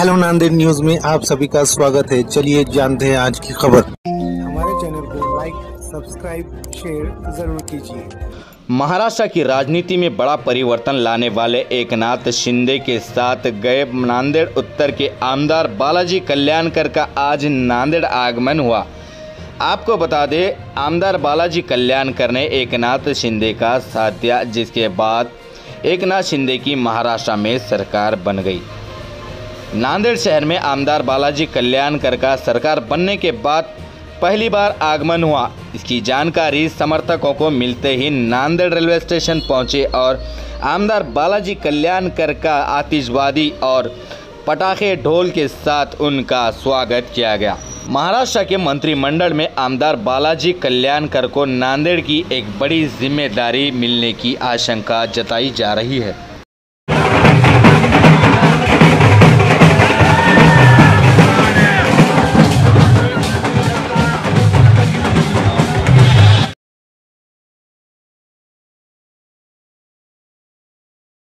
Hello Nanded news में आप सभी का स्वागत है। चलिए जानते हैं आज की खबर। हमारे चैनल को लाइक सब्सक्राइब शेयर ज़रूर कीजिए। महाराष्ट्र की राजनीति में बड़ा परिवर्तन लाने वाले एकनाथ शिंदे के साथ गए नांदेड़ उत्तर के आमदार बालाजी कल्याणकर का आज नांदेड़ आगमन हुआ। आपको बता दें आमदार बालाजी कल्याणकर ने एकनाथ शिंदे का साथ दिया जिसके बाद एकनाथ शिंदे की महाराष्ट्र में सरकार बन गई। नांदेड़ शहर में आमदार बालाजी कल्याणकर का सरकार बनने के बाद पहली बार आगमन हुआ। इसकी जानकारी समर्थकों को मिलते ही नांदेड़ रेलवे स्टेशन पहुँचे और आमदार बालाजी कल्याणकर का आतिशबाजी और पटाखे ढोल के साथ उनका स्वागत किया गया। महाराष्ट्र के मंत्रिमंडल में आमदार बालाजी कल्याणकर को नांदेड़ की एक बड़ी ज़िम्मेदारी मिलने की आशंका जताई जा रही है।